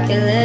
like a